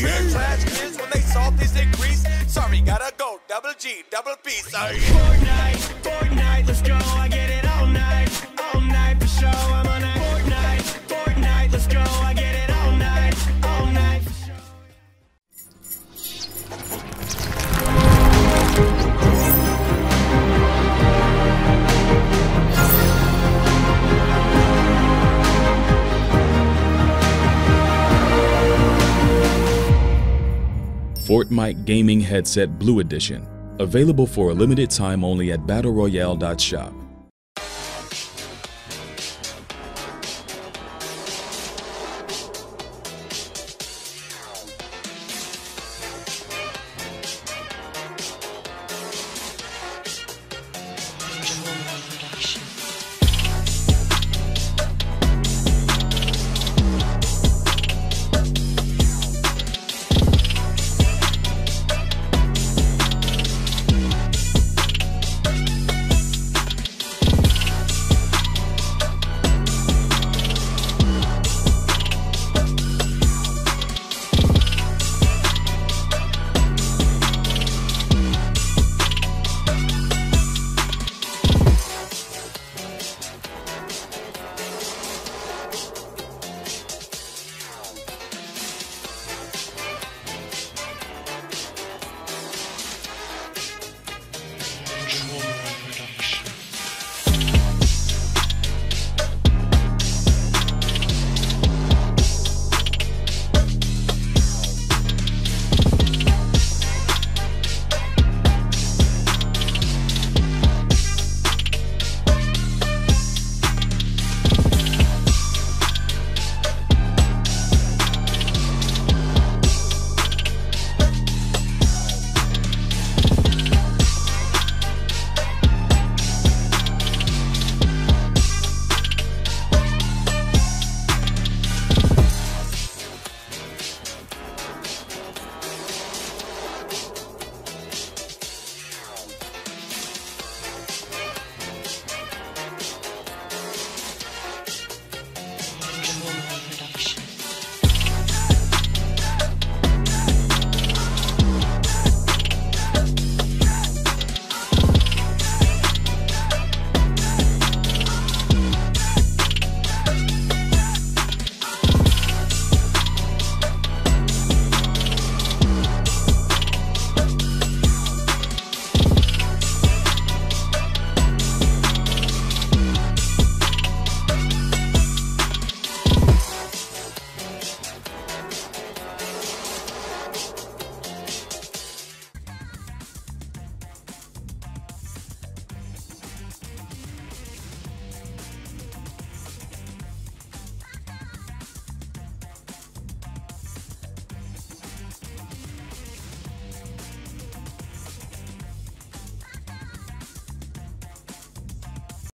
Trash kids when they salties increase. Sorry, gotta go. Double G, double P. Sorry. Fortnite, Fortnite Gaming Headset Blue Edition. Available for a limited time only at BattleRoyale.shop.